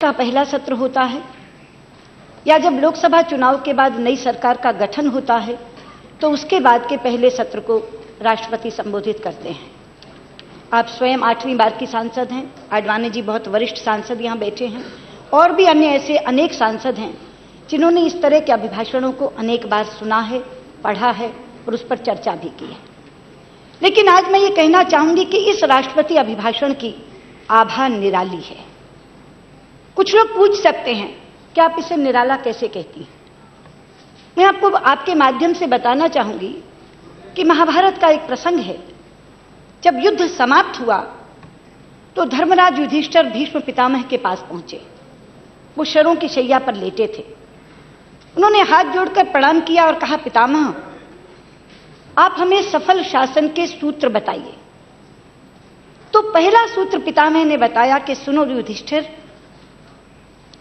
का पहला सत्र होता है, या जब लोकसभा चुनाव के बाद नई सरकार का गठन होता है तो उसके बाद के पहले सत्र को राष्ट्रपति संबोधित करते हैं। आप स्वयं आठवीं बार की सांसद हैं, आडवाणी जी बहुत वरिष्ठ सांसद यहाँ बैठे हैं, और भी अन्य ऐसे अनेक सांसद हैं, जिन्होंने इस तरह के अभिभाषणों को अनेक बार सुना है, पढ़ा है, और उस पर चर्चा भी की है। लेकिन आज मैं ये कहना चाहूँगी कि इस राष्ट्रपति अभिभाषण की आभा निराली है। कुछ लोग पूछ सकते हैं कि आप इसे निराला कैसे कहती हैं? मैं आपको आपके माध्यम से बताना चाहूँगी कि महाभारत का एक प्रसंग है। जब युद्ध समाप्त हुआ तो धर्मराज युधिष्ठर भीष्म पितामह के पास पहुँचे। वो शरों की शैया पर लेटे थे। उन्होंने हाथ जोड़कर प्रणाम किया और कहा, पितामह, आप हमें सफल शासन के सूत्र बताइए। तो पहला सूत्र पितामह ने बताया कि, सुनो युधिष्ठिर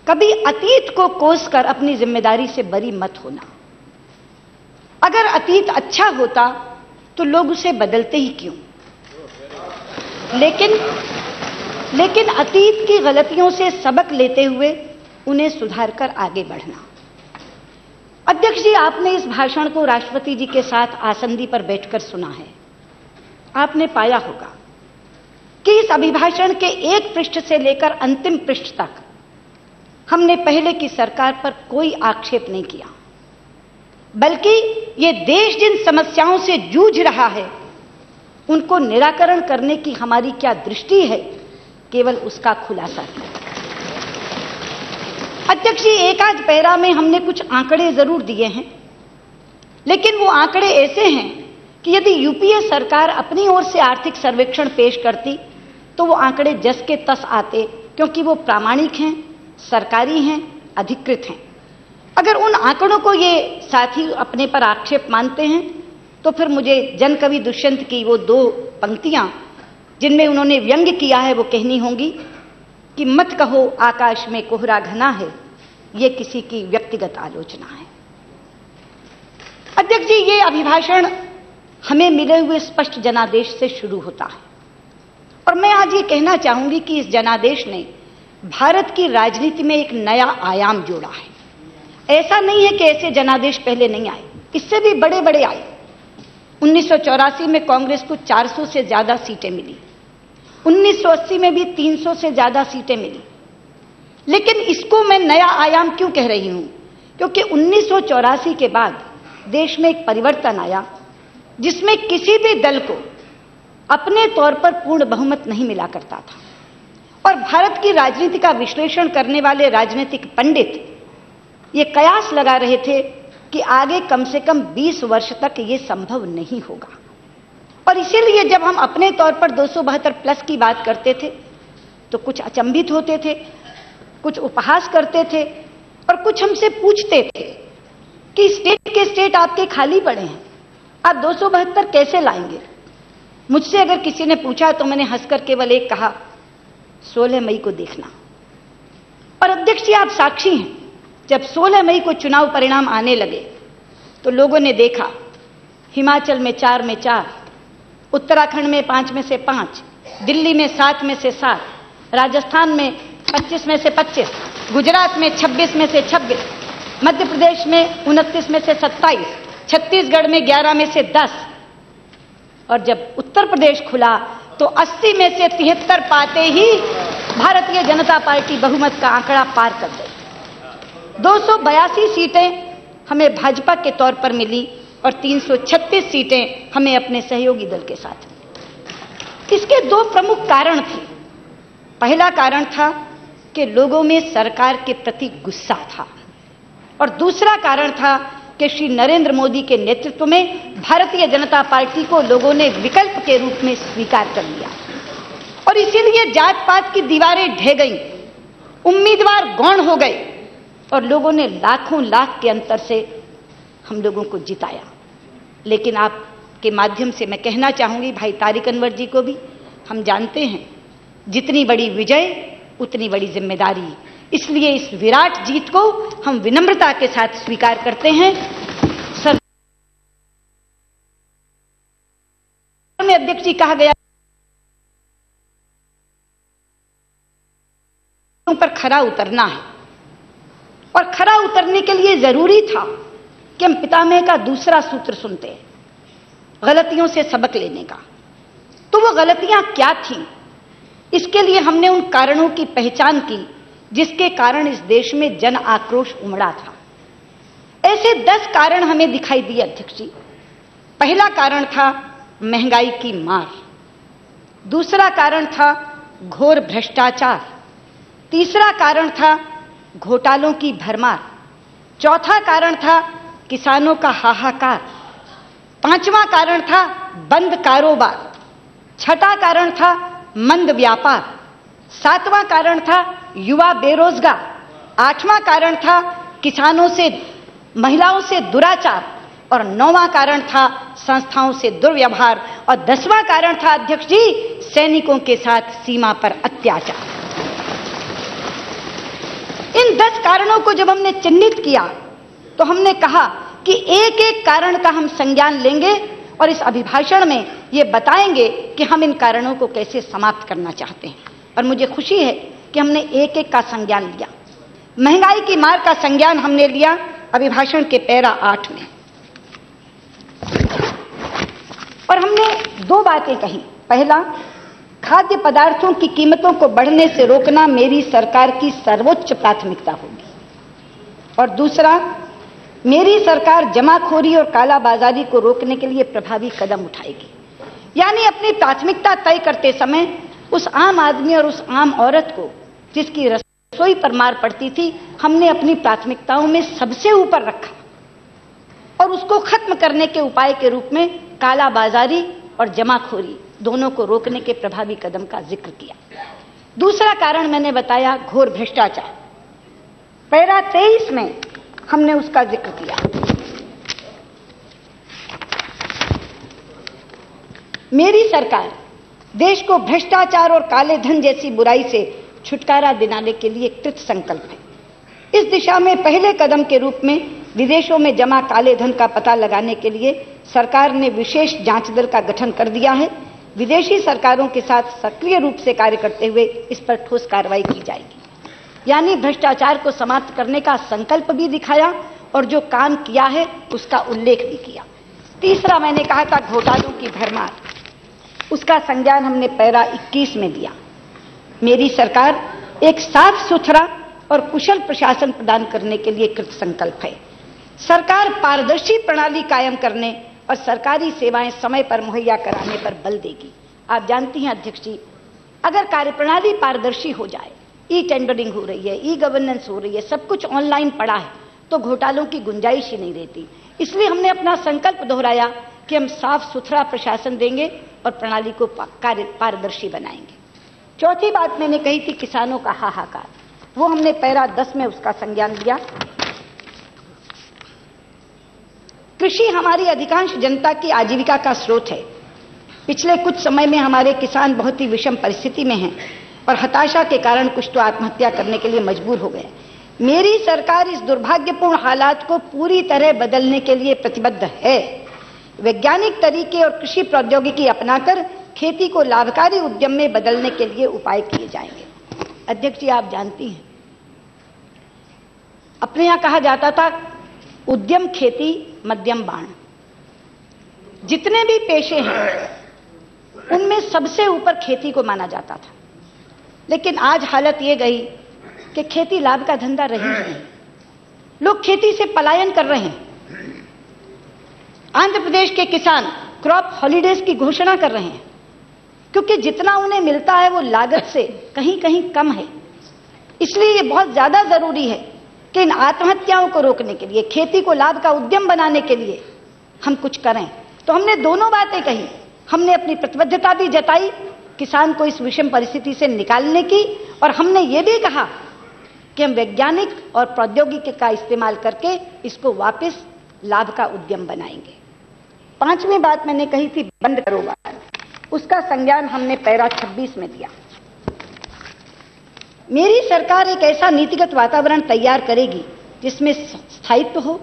कभी अतीत को कोस कर अपनी ज़िम्मेदारी से बरी मत होना। अगर अतीत अच्छा होता तो लोग उसे बदलते ही क्यों? लेकिन लेकिन अतीत की गलतियों से सबक लेते हुए उन्हें सुधार कर आगे बढ़ना। अध्यक्ष जी, आपने इस भाषण को राष्ट्रपति जी के साथ आसंदी पर बैठकर सुना है। आपने पाया होगा कि इस अभिभाषण के एक पृष्ठ से लेकर अंतिम पृष्ठ तक हमने पहले की सरकार पर कोई आक्षेप नहीं किया। बल्कि ये देश जिन समस्याओं से जूझ रहा है, उनको निराकरण करने की हमारी क्या दृष्टि है, केवल उसका खुलासा। किया अध्यक्ष जी, एक आज पैरा में हमने कुछ आंकड़े ज़रूर दिए हैं, लेकिन वो आंकड़े ऐसे हैं कि यदि यूपीए सरकार अपनी ओर से आर्थिक सर्वेक्षण पेश करती तो वो आंकड़े जस के तस आते, क्योंकि वो प्रामाणिक हैं सरकारी हैं, अधिकृत हैं। अगर उन आंकड़ों को ये साथी अपने पर आक्षेप मानते हैं तो फिर मुझे जन कवि दुष्यंत की वो दो पंक्तियाँ, जिनमें उन्होंने व्यंग्य किया है, वो कहनी होंगी कि मत कहो आकाश में कोहरा घना है, ये किसी की व्यक्तिगत आलोचना है। अध्यक्ष जी, ये अभिभाषण हमें मिले हुए स्पष्ट जनादेश से शुरू होता है। और मैं आज ये कहना चाहूँगी कि इस जनादेश ने भारत की राजनीति में एक नया आयाम जोड़ा है। ऐसा नहीं है कि ऐसे जनादेश पहले नहीं आए, इससे भी बड़े बड़े आए। उन्नीस सौ चौरासी में कांग्रेस को 400 से ज़्यादा सीटें मिली। 1980 में भी 300 से ज़्यादा सीटें मिली। लेकिन इसको मैं नया आयाम क्यों कह रही हूँ? क्योंकि उन्नीस सौ चौरासी के बाद देश में एक परिवर्तन आया, जिसमें किसी भी दल को अपने तौर पर पूर्ण बहुमत नहीं मिला करता था। और भारत की राजनीति का विश्लेषण करने वाले राजनीतिक पंडित ये कयास लगा रहे थे कि आगे कम से कम 20 वर्ष तक ये संभव नहीं होगा। और इसीलिए जब हम अपने तौर पर दो सौ बहत्तर प्लस की बात करते थे तो कुछ अचंभित होते थे, कुछ उपहास करते थे, और कुछ हमसे पूछते थे कि स्टेट के स्टेट आपके खाली पड़े हैं, आप दो सौ बहत्तर कैसे लाएँगे? मुझसे अगर किसी ने पूछा तो मैंने हंसकर केवल एक कहा 16 मई को देखना। और अध्यक्ष जी आप साक्षी हैं। जब 16 मई को चुनाव परिणाम आने लगे तो लोगों ने देखा, हिमाचल में चार में चार, उत्तराखंड में पाँच में से पाँच, दिल्ली में सात में से सात, राजस्थान में पच्चीस में से पच्चीस, गुजरात में छब्बीस में से छब्बीस, मध्य प्रदेश में उनतीस में से सत्ताईस, छत्तीसगढ़ में ग्यारह में से दस। और जब उत्तर प्रदेश खुला तो 80 में से तिहत्तर पाते ही भारतीय जनता पार्टी बहुमत का आंकड़ा पार कर गई। दो सौ बयासी सीटें हमें भाजपा के तौर पर मिली और 336 सीटें हमें अपने सहयोगी दल के साथ इसके दो प्रमुख कारण थे। पहला कारण था कि लोगों में सरकार के प्रति गुस्सा था और दूसरा कारण था कि श्री नरेंद्र मोदी के नेतृत्व में भारतीय जनता पार्टी को लोगों ने विकल्प के रूप में स्वीकार कर लिया। और इसीलिए जात पात की दीवारें ढह गई। उम्मीदवार गौण हो गए और लोगों ने लाखों लाख के अंतर से हम लोगों को जिताया। लेकिन आपके माध्यम से मैं कहना चाहूँगी, भाई तारिक अनवर जी को भी, हम जानते हैं, जितनी बड़ी विजय, उतनी बड़ी ज़िम्मेदारी। इसलिए इस विराट जीत को हम विनम्रता के साथ स्वीकार करते हैं। सर में अध्यक्ष जी कहा गया पर खरा उतरना है। और खरा उतरने के लिए ज़रूरी था कि हम पितामह का दूसरा सूत्र सुनते हैं, गलतियों से सबक लेने का। तो वो गलतियाँ क्या थी? इसके लिए हमने उन कारणों की पहचान की, जिसके कारण इस देश में जन आक्रोश उमड़ा था। ऐसे दस कारण हमें दिखाई दिए, अध्यक्ष जी। पहला कारण था महँगाई की मार। दूसरा कारण था घोर भ्रष्टाचार। तीसरा कारण था घोटालों की भरमार। चौथा कारण था किसानों का हाहाकार। पांचवा कारण था बंद कारोबार। छठा कारण था मंद व्यापार। सातवां कारण था युवा बेरोजगार। आठवां कारण था किसानों से, महिलाओं से दुराचार। और नौवां कारण था संस्थाओं से दुर्व्यवहार। और दसवां कारण था, अध्यक्ष जी, सैनिकों के साथ सीमा पर अत्याचार। इन दस कारणों को जब हमने चिन्हित किया तो हमने कहा कि एक एक कारण का हम संज्ञान लेंगे और इस अभिभाषण में ये बताएँगे कि हम इन कारणों को कैसे समाप्त करना चाहते हैं। और मुझे खुशी है कि हमने एक एक का संज्ञान लिया। महँगाई की मार का संज्ञान हमने लिया अभिभाषण के पैरा आठ में। और हमने दो बातें कही। पहला खाद्य पदार्थों की कीमतों को बढ़ने से रोकना मेरी सरकार की सर्वोच्च प्राथमिकता होगी। और दूसरा, मेरी सरकार जमाखोरी और कालाबाजारी को रोकने के लिए प्रभावी कदम उठाएगी। यानी अपनी प्राथमिकता तय करते समय उस आम आदमी और उस आम औरत को, जिसकी रसोई पर मार पड़ती थी, हमने अपनी प्राथमिकताओं में सबसे ऊपर रखा और उसको खत्म करने के उपाय के रूप में कालाबाजारी और जमाखोरी दोनों को रोकने के प्रभावी कदम का ज़िक्र किया। दूसरा कारण मैंने बताया, घोर भ्रष्टाचार। पैरा तेईस में हमने उसका ज़िक्र किया। मेरी सरकार देश को भ्रष्टाचार और काले धन जैसी बुराई से छुटकारा दिलाने के लिए कृत संकल्प है। इस दिशा में पहले कदम के रूप में विदेशों में जमा काले धन का पता लगाने के लिए सरकार ने विशेष जाँच दल का गठन कर दिया है। विदेशी सरकारों के साथ सक्रिय रूप से कार्य करते हुए इस पर ठोस कार्रवाई की जाएगी। यानी भ्रष्टाचार को समाप्त करने का संकल्प भी दिखाया और जो काम किया है, उसका उल्लेख भी किया। तीसरा मैंने कहा था घोटालों की भरमार। उसका संज्ञान हमने पैरा 21 में दिया। मेरी सरकार एक साफ़ सुथरा और कुशल प्रशासन प्रदान करने के लिए कृत संकल्प है। सरकार पारदर्शी प्रणाली कायम करने और सरकारी सेवाएँ समय पर मुहैया कराने पर बल देगी। आप जानती हैं अध्यक्ष जी, अगर कार्यप्रणाली पारदर्शी हो जाए ई टेंडरिंग हो रही है ई गवर्नेंस हो रही है, सब कुछ ऑनलाइन पड़ा है तो घोटालों की गुंजाइश ही नहीं रहती। इसलिए हमने अपना संकल्प दोहराया कि हम साफ़ सुथरा प्रशासन देंगे और प्रणाली को कार्य, पारदर्शी बनाएँगे। चौथी बात मैंने कही थी किसानों का हाहाकार। वो हमने पैरा दस में उसका संज्ञान लिया। कृषि हमारी अधिकांश जनता की आजीविका का स्रोत है। पिछले कुछ समय में हमारे किसान बहुत ही विषम परिस्थिति में हैं और हताशा के कारण कुछ तो आत्महत्या करने के लिए मजबूर हो गए। मेरी सरकार इस दुर्भाग्यपूर्ण हालात को पूरी तरह बदलने के लिए प्रतिबद्ध है। वैज्ञानिक तरीके और कृषि प्रौद्योगिकी अपनाकर खेती को लाभकारी उद्यम में बदलने के लिए उपाय किए जाएँगे। अध्यक्ष जी, आप जानती हैं। अपने यहाँ कहा जाता था, उद्यम खेती मध्यम बाण। जितने भी पेशे हैं, उनमें सबसे ऊपर खेती को माना जाता था। लेकिन आज हालत यह गई कि खेती लाभ का धंधा रही नहीं। लोग खेती से पलायन कर रहे हैं। आंध्र प्रदेश के किसान क्रॉप हॉलीडेज की घोषणा कर रहे हैं। क्योंकि जितना उन्हें मिलता है, वो लागत से कहीं कहीं कम है। इसलिए ये बहुत ज़्यादा ज़रूरी है कि इन आत्महत्याओं को रोकने के लिए, खेती को लाभ का उद्यम बनाने के लिए हम कुछ करें। तो हमने दोनों बातें कही। हमने अपनी प्रतिबद्धता भी जताई, किसान को इस विषम परिस्थिति से निकालने की, और हमने ये भी कहा कि हम वैज्ञानिक और प्रौद्योगिकी का इस्तेमाल करके इसको वापस लाभ का उद्यम बनाएँगे। पांचवी बात मैंने कही थी, बंद कारोबार उसका संज्ञान हमने पैरा 26 में दिया। मेरी सरकार एक ऐसा नीतिगत वातावरण तैयार करेगी जिसमें स्थायित्व हो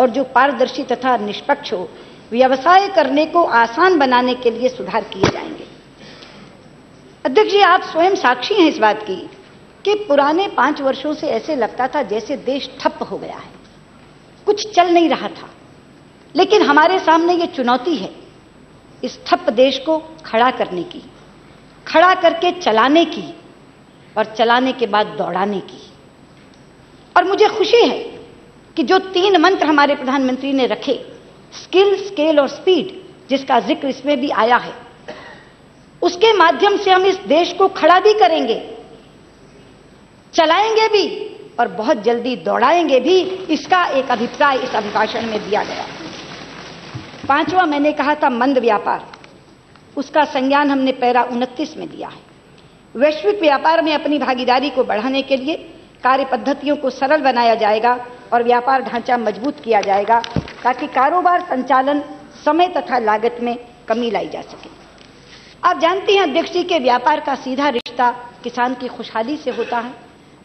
और जो पारदर्शी तथा निष्पक्ष हो, व्यवसाय करने को आसान बनाने के लिए सुधार किए जाएँगे। अध्यक्ष जी, आप स्वयं साक्षी हैं इस बात की कि पुराने पाँच वर्षों से ऐसे लगता था जैसे देश ठप हो गया है। कुछ चल नहीं रहा था। लेकिन हमारे सामने ये चुनौती है इस ठप देश को खड़ा करने की, खड़ा करके चलाने की। और चलाने के बाद दौड़ाने की। और मुझे खुशी है कि जो तीन मंत्र हमारे प्रधानमंत्री ने रखे, स्किल, स्केल और स्पीड, जिसका ज़िक्र इसमें भी आया है, उसके माध्यम से हम इस देश को खड़ा भी करेंगे, चलाएँगे भी और बहुत जल्दी दौड़ाएँगे भी, इसका एक अभिप्राय इस अभिभाषण में दिया गया। पांचवा मैंने कहा था मंद व्यापार, उसका संज्ञान हमने पैरा उनतीस में दिया है। वैश्विक व्यापार में अपनी भागीदारी को बढ़ाने के लिए कार्य पद्धतियों को सरल बनाया जाएगा और व्यापार ढांचा मज़बूत किया जाएगा ताकि कारोबार संचालन समय तथा लागत में कमी लाई जा सके। आप जानती हैं अध्यक्ष जी के व्यापार का सीधा रिश्ता किसान की खुशहाली से होता है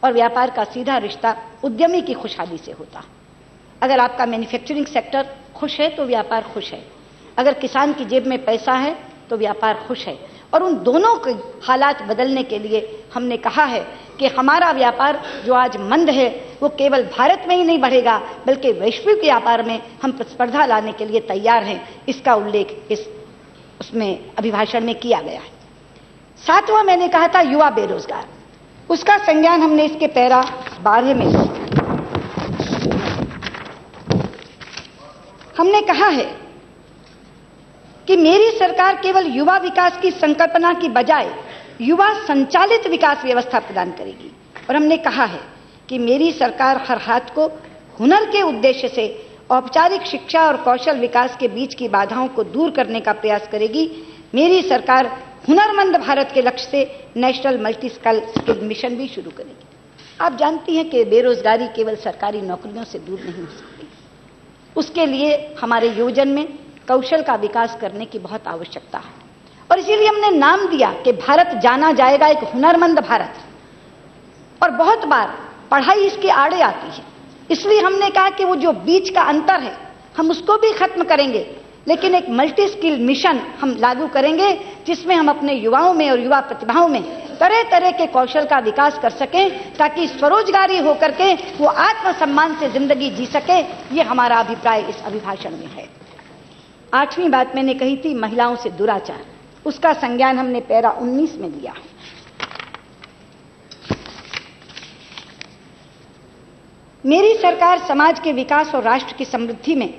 और व्यापार का सीधा रिश्ता उद्यमी की खुशहाली से होता है। अगर आपका मैन्युफैक्चरिंग सेक्टर खुश है तो व्यापार खुश है। अगर किसान की जेब में पैसा है तो व्यापार खुश है। और उन दोनों के हालात बदलने के लिए हमने कहा है कि हमारा व्यापार जो आज मंद है, वो केवल भारत में ही नहीं बढ़ेगा, बल्कि वैश्विक व्यापार में हम प्रतिस्पर्धा लाने के लिए तैयार हैं। इसका उल्लेख इस उसमें अभिभाषण में किया गया है। सातवां मैंने कहा था युवा बेरोजगार। उसका संज्ञान हमने इसके पैरा बारह में हमने कहा है कि मेरी सरकार केवल युवा विकास की संकल्पना की बजाय युवा संचालित विकास व्यवस्था प्रदान करेगी। और हमने कहा है कि मेरी सरकार हर हाथ को हुनर के उद्देश्य से औपचारिक शिक्षा और कौशल विकास के बीच की बाधाओं को दूर करने का प्रयास करेगी। मेरी सरकार हुनरमंद भारत के लक्ष्य से national multi skill skill mission भी शुरू करेगी। आप जानती हैं कि बेरोजगारी केवल सरकारी नौकरियों से दूर नहीं हो सकती। उसके लिए हमारे योजन में कौशल का विकास करने की बहुत आवश्यकता है। और इसीलिए हमने नाम दिया कि भारत जाना जाएगा एक हुनरमंद भारत। और बहुत बार पढ़ाई इसके आड़े आती है। इसलिए हमने कहा कि वो जो बीच का अंतर है, हम उसको भी खत्म करेंगे। लेकिन एक मल्टी स्किल मिशन हम लागू करेंगे, जिसमें हम अपने युवाओं में और युवा प्रतिभाओं में तरह तरह के कौशल का विकास कर सकें, ताकि स्वरोजगारी होकर के वो आत्मसम्मान से ज़िंदगी जी सके। ये हमारा अभिप्राय इस अभिभाषण में है। आठवीं बात मैंने कही थी, महिलाओं से दुराचार। उसका संज्ञान हमने पैरा 19 में लिया। मेरी सरकार समाज के विकास और राष्ट्र की समृद्धि में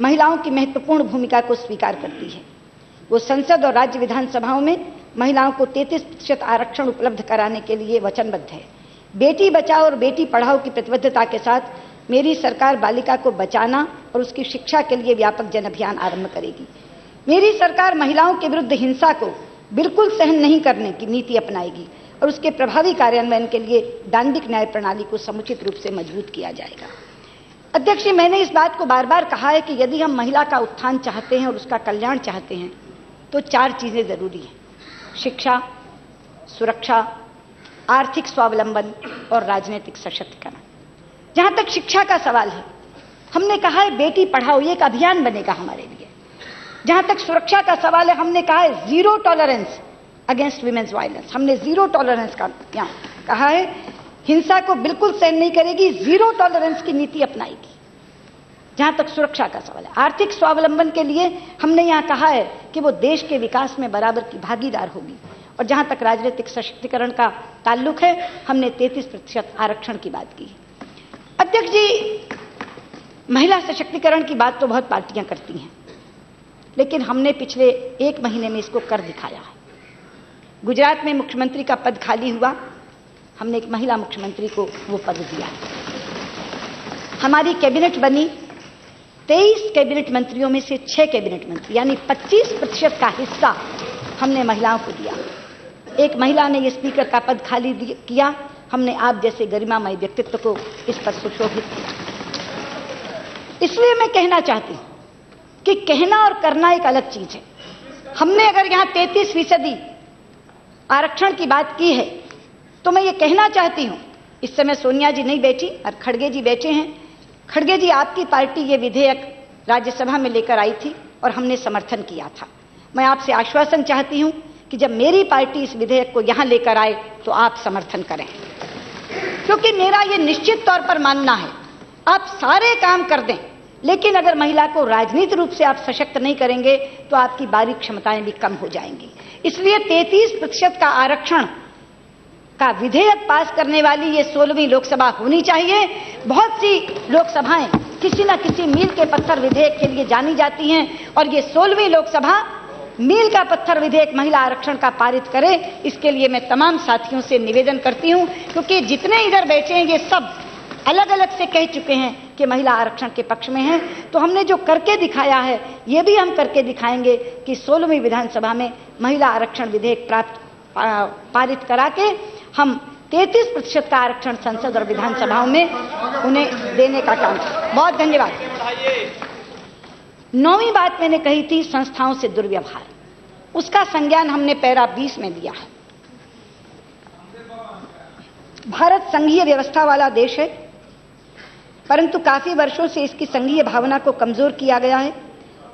महिलाओं की महत्वपूर्ण भूमिका को स्वीकार करती है। वो संसद और राज्य विधानसभाओं में महिलाओं को 33 प्रतिशत आरक्षण उपलब्ध कराने के लिए वचनबद्ध है। बेटी बचाओ और बेटी पढ़ाओ की प्रतिबद्धता के साथ मेरी सरकार बालिका को बचाना और उसकी शिक्षा के लिए व्यापक जन अभियान आरंभ करेगी। मेरी सरकार महिलाओं के विरुद्ध हिंसा को बिल्कुल सहन नहीं करने की नीति अपनाएगी और उसके प्रभावी कार्यान्वयन के लिए दांडिक न्याय प्रणाली को समुचित रूप से मज़बूत किया जाएगा। अध्यक्ष जी, मैंने इस बात को बार बार कहा है कि यदि हम महिला का उत्थान चाहते हैं और उसका कल्याण चाहते हैं तो चार चीज़ें ज़रूरी हैं। शिक्षा, सुरक्षा, आर्थिक स्वावलंबन और राजनीतिक सशक्तिकरण। जहाँ तक शिक्षा का सवाल है हमने कहा है, बेटी पढ़ाओ, ये एक अभियान बनेगा हमारे लिए। जहाँ तक सुरक्षा का सवाल है, हमने कहा है zero tolerance against women's violence हमने ज़ीरो टॉलरेंस का कहा है, हिंसा को बिल्कुल सहन नहीं करेगी ज़ीरो टॉलरेंस की नीति अपनाएगी। जहाँ तक सुरक्षा का सवाल है। आर्थिक स्वावलंबन के लिए हमने यहाँ कहा है कि वो देश के विकास में बराबर की भागीदार होगी। और जहाँ तक राजनीतिक सशक्तिकरण का ताल्लुक है, हमने 33 प्रतिशत आरक्षण की बात की। अध्यक्ष जी महिला सशक्तिकरण की बात तो बहुत पार्टियाँ करती हैं, लेकिन हमने पिछले एक महीने में इसको कर दिखाया है। गुजरात में मुख्यमंत्री का पद खाली हुआ, हमने एक महिला मुख्यमंत्री को वो पद दिया। हमारी कैबिनेट बनी, तेईस कैबिनेट मंत्रियों में से छह कैबिनेट मंत्री, यानी 25 प्रतिशत का हिस्सा हमने महिलाओं को दिया। एक महिला ने यह स्पीकर का पद खाली किया हमने आप जैसे गरिमामय व्यक्तित्व को इस पर सुशोभित किया। इसलिए मैं कहना चाहती हूँ कि कहना और करना एक अलग चीज़ है। हमने अगर यहाँ तैतीस फ़ीसदी आरक्षण की बात की है तो मैं ये कहना चाहती हूँ, इस समय सोनिया जी नहीं बैठी और खड़गे जी बैठे हैं। खड़गे जी, आपकी पार्टी ये विधेयक राज्यसभा में लेकर आई थी और हमने समर्थन किया था। मैं आपसे आश्वासन चाहती हूँ कि जब मेरी पार्टी इस विधेयक को यहाँ लेकर आए तो आप समर्थन करें। क्योंकि मेरा ये निश्चित तौर पर मानना है, आप सारे काम कर दें लेकिन अगर महिला को राजनीतिक रूप से आप सशक्त नहीं करेंगे तो आपकी बारी क्षमताएँ भी कम हो जाएँगी। इसलिए 33 प्रतिशत का आरक्षण का विधेयक पास करने वाली ये सोलहवीं लोकसभा होनी चाहिए। बहुत सी लोकसभाएँ किसी न किसी मील के पत्थर विधेयक के लिए जानी जाती हैं और ये सोलहवीं लोकसभा मील का पत्थर विधेयक महिला आरक्षण का पारित करे, इसके लिए मैं तमाम साथियों से निवेदन करती हूँ, क्योंकि जितने इधर बैठे हैं, ये सब अलग अलग से कह चुके हैं कि महिला आरक्षण के पक्ष में है। तो हमने जो करके दिखाया है, ये भी हम करके दिखाएँगे कि सोलहवीं विधानसभा में महिला आरक्षण विधेयक प्राप्त पारित करा के हम 33 प्रतिशत का आरक्षण संसद और विधानसभाओं में उन्हें देने का काम बहुत धन्यवाद। नौवीं बात मैंने कही थी, संस्थाओं से दुर्व्यवहार। उसका संज्ञान हमने पैरा 20 में दिया है। भारत संघीय व्यवस्था वाला देश है। परंतु काफ़ी वर्षों से इसकी संघीय भावना को कमज़ोर किया गया है।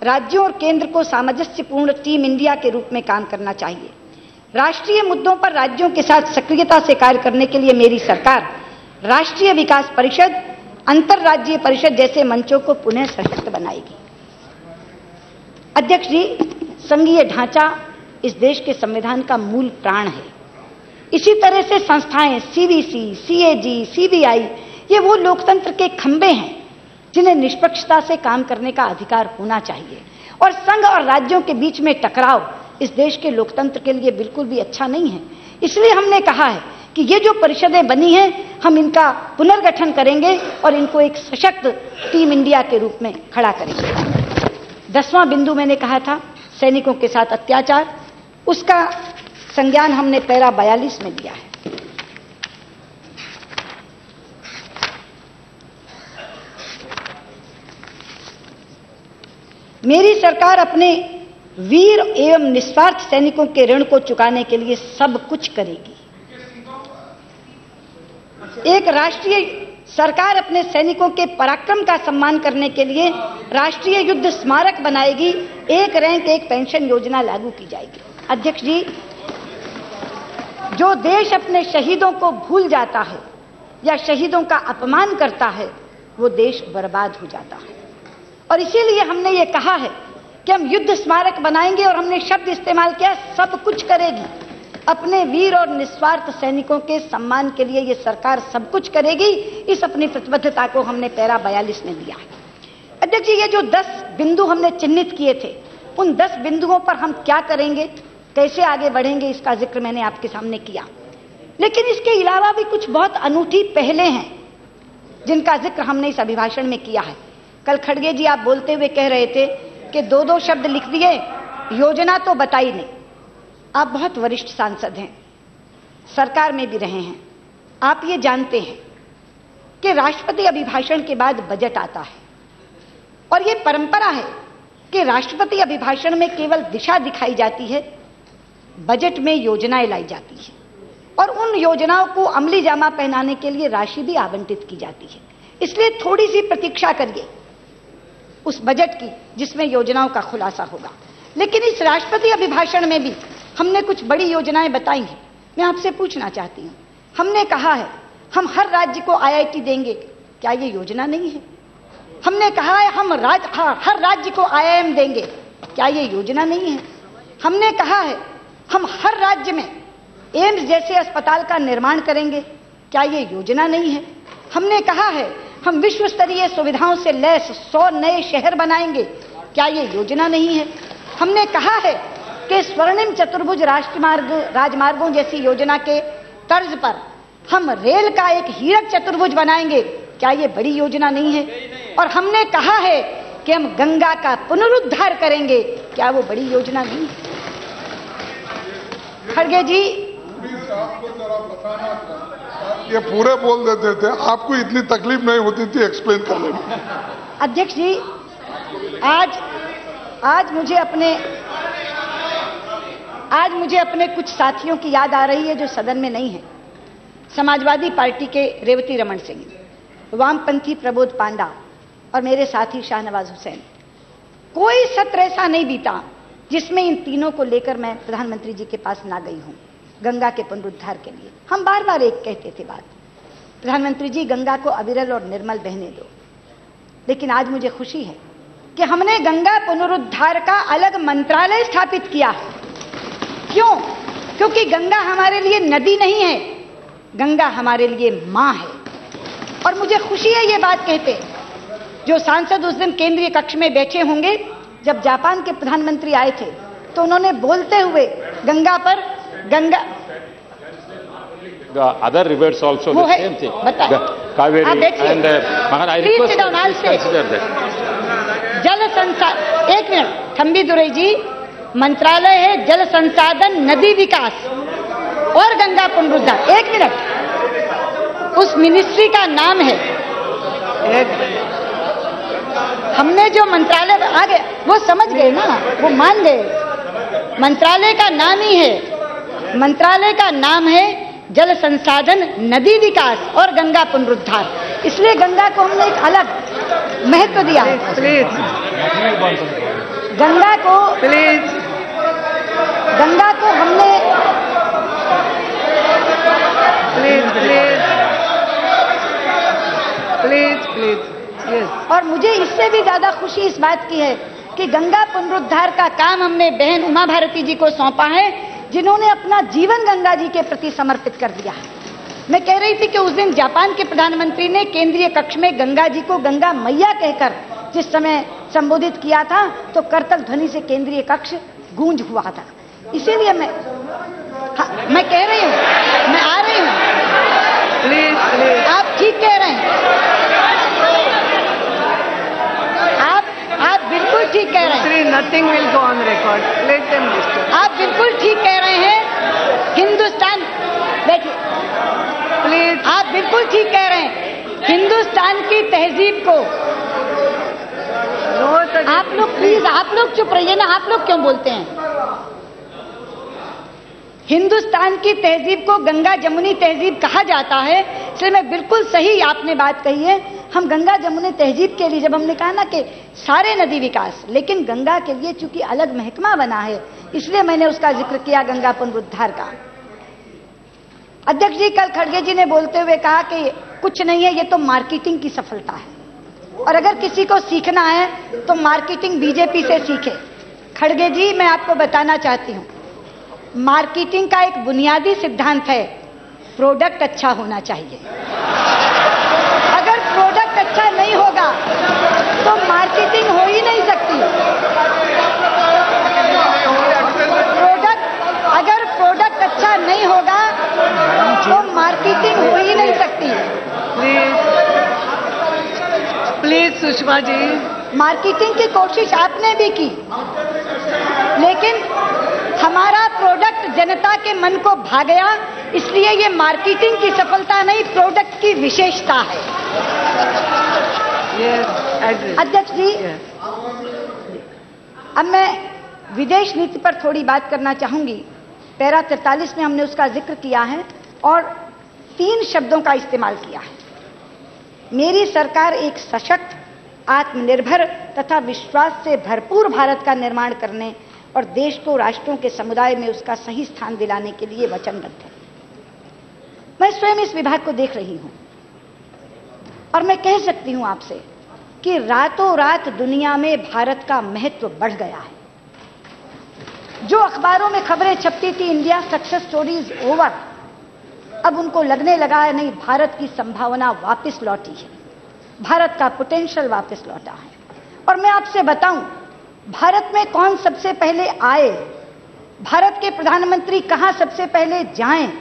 राज्यों और केंद्र को सामंजस्यपूर्ण टीम इंडिया के रूप में काम करना चाहिए। राष्ट्रीय मुद्दों पर राज्यों के साथ सक्रियता से कार्य करने के लिए मेरी सरकार, राष्ट्रीय विकास परिषद, अंतर्राज्यीय परिषद जैसे मंचों को पुनः सशक्त बनाएगी। अध्यक्ष जी, संघीय ढांचा इस देश के संविधान का मूल प्राण है। इसी तरह से संस्थाएँ सीवीसी सीएजी सीबीआई ये वो लोकतंत्र के खंबे हैं जिन्हें निष्पक्षता से काम करने का अधिकार होना चाहिए। और संघ और राज्यों के बीच में टकराव इस देश के लोकतंत्र के लिए बिल्कुल भी अच्छा नहीं है। इसलिए हमने कहा है कि ये जो परिषदें बनी हैं, हम इनका पुनर्गठन करेंगे और इनको एक सशक्त टीम इंडिया के रूप में खड़ा करेंगे। दसवां बिंदु मैंने कहा था, सैनिकों के साथ अत्याचार। उसका संज्ञान हमने पैरा बयालीस में दिया है। मेरी सरकार अपने वीर एवं निस्वार्थ सैनिकों के ऋण को चुकाने के लिए सब कुछ करेगी। एक राष्ट्रीय सरकार अपने सैनिकों के पराक्रम का सम्मान करने के लिए राष्ट्रीय युद्ध स्मारक बनाएगी। एक रैंक, एक पेंशन योजना लागू की जाएगी। अध्यक्ष जी, जो देश अपने शहीदों को भूल जाता है या शहीदों का अपमान करता है, वो देश बर्बाद हो जाता है। और इसीलिए हमने ये कहा है कि हम युद्ध स्मारक बनाएँगे और हमने शब्द इस्तेमाल किया, सब कुछ करेगी। अपने वीर और निस्वार्थ सैनिकों के सम्मान के लिए ये सरकार सब कुछ करेगी, इस अपनी प्रतिबद्धता को हमने पैरा बयालीस में दिया है। अध्यक्ष जी, ये जो दस बिंदु हमने चिन्हित किए थे, उन दस बिंदुओं पर हम क्या करेंगे, कैसे आगे बढ़ेंगे, इसका ज़िक्र मैंने आपके सामने किया। लेकिन इसके अलावा भी कुछ बहुत अनूठी पहले हैं, जिनका ज़िक्र हमने इस अभिभाषण में किया है। कल खड़गे जी आप बोलते हुए कह रहे थे कि दो दो शब्द लिख दिए, योजना तो बताई नहीं। आप बहुत वरिष्ठ सांसद हैं, सरकार में भी रहे हैं। आप ये जानते हैं कि राष्ट्रपति अभिभाषण के बाद बजट आता है। और ये परंपरा है कि राष्ट्रपति अभिभाषण में केवल दिशा दिखाई जाती है, बजट में योजनाएँ लाई जाती है। और उन योजनाओं को अमली जामा पहनाने के लिए राशि भी आवंटित की जाती है। इसलिए थोड़ी सी प्रतीक्षा करिए। उस बजट की जिसमें योजनाओं का खुलासा होगा। लेकिन इस राष्ट्रपति अभिभाषण में भी हमने कुछ बड़ी योजनाएँ बताई हैं। मैं आपसे पूछना चाहती हूँ। हमने कहा है हम हर राज्य को आईआईटी देंगे। क्या ये योजना नहीं है? हमने कहा है हम राज, हाँ, हर राज्य को आईआईएम देंगे। क्या ये योजना नहीं है? हमने कहा है हम हर राज्य में एम्स जैसे अस्पताल का निर्माण करेंगे। क्या ये योजना नहीं है? हमने कहा है हम विश्व स्तरीय सुविधाओं से लैस सौ नए शहर बनाएँगे। क्या ये योजना नहीं है? हमने कहा है कि स्वर्णिम चतुर्भुज राष्ट्रमार्ग, राजमार्गों जैसी योजना के तर्ज पर हम रेल का एक हीरक चतुर्भुज बनाएँगे। क्या ये बड़ी योजना नहीं है? और हमने कहा है कि हम गंगा का पुनरुद्धार करेंगे। क्या वो बड़ी योजना नहीं है? खड़गे जी। ये पूरे बोल देते थे, आपको इतनी तकलीफ़ नहीं होती थी एक्सप्लेन करने में। अध्यक्ष जी, आज आज मुझे अपने, आज मुझे अपने कुछ साथियों की याद आ रही है जो सदन में नहीं है। समाजवादी पार्टी के रेवती रमन सिंह, वामपंथी प्रबोध पांडा और मेरे साथी शाहनवाज हुसैन। कोई सत्र ऐसा नहीं बीता जिसमें इन तीनों को लेकर मैं प्रधानमंत्री जी के पास ना गई हूँ। गंगा के पुनरुद्धार के लिए। हम बार बार एक कहते थे बात। प्रधानमंत्री जी, गंगा को अविरल और निर्मल बहने दो। लेकिन आज मुझे खुशी है कि हमने गंगा पुनरुद्धार का अलग मंत्रालय स्थापित किया। क्यों? क्योंकि गंगा हमारे लिए नदी नहीं है, गंगा हमारे लिए माँ है। और मुझे खुशी है ये बात कहते। जो सांसद उस दिन केंद्रीय कक्ष में बैठे होंगे, जब जापान के प्रधानमंत्री आए थे तो उन्होंने बोलते हुए गंगा पर Ganga The other rivers also वो the same thing. The Kaveri and uh, Mahan, I Please request sit down, you I'll say. consider that. जल संसाधन एक मिनट थम्बी दुरई जी मंत्रालय है जल संसाधन नदी विकास और गंगा पुनरुद्धार एक मिनट उस मिनिस्ट्री का नाम है हमने जो मंत्रालय आ गए वो समझ गए ना वो मान गए मंत्रालय का नाम ही है मंत्रालय का नाम है जल संसाधन नदी विकास और गंगा पुनरुद्धार। इसलिए गंगा को हमने एक अलग महत्व दिया। प्लीज़ गंगा को प्लीज़ गंगा को हमने please please please please yes और मुझे इससे भी ज़्यादा खुशी इस बात की है कि गंगा पुनरुद्धार का काम हमने बहन उमा भारती जी को सौंपा है। जिन्होंने अपना जीवन गंगा जी के प्रति समर्पित कर दिया। मैं कह रही थी कि उस दिन जापान के प्रधानमंत्री ने केंद्रीय कक्ष में गंगा जी को गंगा मैया कहकर जिस समय संबोधित किया था तो करतल ध्वनि से केंद्रीय कक्ष गूंज हुआ था। इसीलिए मैं हाँ, मैं कह रही हूँ मैं आ रही हूँ। प्लीज़ प्लीज़ आप ठीक कह रहे हैं आप आप बिल्कुल ठीक कह रहे हैं। Nothing will go on record let them आप बिल्कुल ठीक कह रहे हैं हिंदुस्तान देखिए प्लीज़ आप बिल्कुल ठीक कह रहे हैं हिंदुस्तान की तहजीब को। आप लोग प्लीज़ आप लोग चुप रहिए ना आप लोग क्यों बोलते हैं? हिंदुस्तान की तहजीब को गंगा जमुनी तहजीब कहा जाता है? इसलिए मैं बिल्कुल सही आपने बात कही है। हम गंगा जमुने तहजीब के लिए, जब हमने कहा ना कि सारे नदी विकास, लेकिन गंगा के लिए चूँकि अलग महकमा बना है, इसलिए मैंने उसका ज़िक्र किया गंगा पुनरुद्धार का। अध्यक्ष जी, कल खड़गे जी ने बोलते हुए कहा कि कुछ नहीं है, ये तो मार्केटिंग की सफलता है। और अगर किसी को सीखना है तो मार्केटिंग बीजेपी से सीखे। खड़गे जी, मैं आपको बताना चाहती हूँ, मार्केटिंग का एक बुनियादी सिद्धांत है, प्रोडक्ट अच्छा होना चाहिए। नहीं होगा तो मार्केटिंग हो ही नहीं सकती। प्रोडक्ट अगर प्रोडक्ट अच्छा नहीं होगा तो मार्केटिंग हो ही नहीं सकती। Please please Sushma ji marketing की कोशिश आपने भी की लेकिन हमारा प्रोडक्ट जनता के मन को भा गया इसलिए ये मार्केटिंग की सफलता नहीं प्रोडक्ट की विशेषता है। अध्यक्ष जी अब मैं विदेश नीति पर थोड़ी बात करना चाहूँगी। पैरा तैतालीस में हमने उसका ज़िक्र किया है और तीन शब्दों का इस्तेमाल किया है। मेरी सरकार एक सशक्त आत्मनिर्भर तथा विश्वास से भरपूर भारत का निर्माण करने और देश को राष्ट्रों के समुदाय में उसका सही स्थान दिलाने के लिए वचनबद्ध है। मैं स्वयं इस विभाग को देख रही हूँ। और मैं कह सकती हूँ आपसे कि रातों रात दुनिया में भारत का महत्व बढ़ गया है। जो अखबारों में खबरें छपती थी इंडिया सक्सेस स्टोरीज ओवर अब उनको लगने लगा है, नहीं, भारत की संभावना वापस लौटी है। भारत का पोटेंशियल वापस लौटा है। और मैं आपसे बताऊँ, भारत में कौन सबसे पहले आए, भारत के प्रधानमंत्री कहाँ सबसे पहले जाएँ,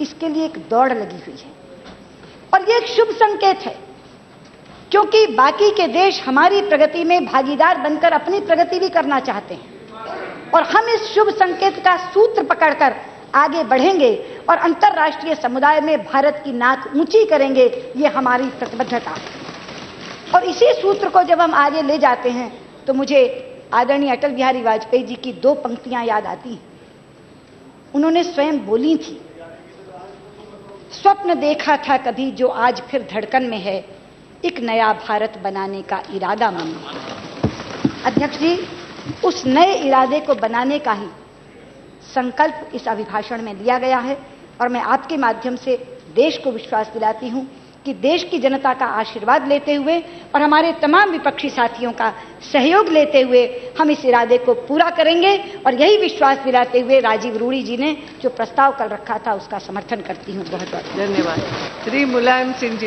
इसके लिए एक दौड़ लगी हुई है। और ये एक शुभ संकेत है क्योंकि बाकी के देश हमारी प्रगति में भागीदार बनकर अपनी प्रगति भी करना चाहते हैं। और हम इस शुभ संकेत का सूत्र पकड़कर आगे बढ़ेंगे और अंतर्राष्ट्रीय समुदाय में भारत की नाक ऊँची करेंगे, ये हमारी प्रतिबद्धता। और इसी सूत्र को जब हम आगे ले जाते हैं तो मुझे आदरणीय अटल बिहारी वाजपेयी जी की दो पंक्तियाँ याद आती हैं। उन्होंने स्वयं बोली थी, स्वप्न देखा था कभी जो आज फिर धड़कन में है एक नया भारत बनाने का इरादा मन अध्यक्ष जी, उस नए इरादे को बनाने का ही संकल्प इस अभिभाषण में लिया गया है और मैं आपके माध्यम से देश को विश्वास दिलाती हूँ कि देश की जनता का आशीर्वाद लेते हुए और हमारे तमाम विपक्षी साथियों का सहयोग लेते हुए हम इस इरादे को पूरा करेंगे और यही विश्वास दिलाते हुए राजीव रूड़ी जी ने जो प्रस्ताव कल रखा था उसका समर्थन करती हूँ। बहुत बहुत धन्यवाद। श्री मुलायम सिंह जी।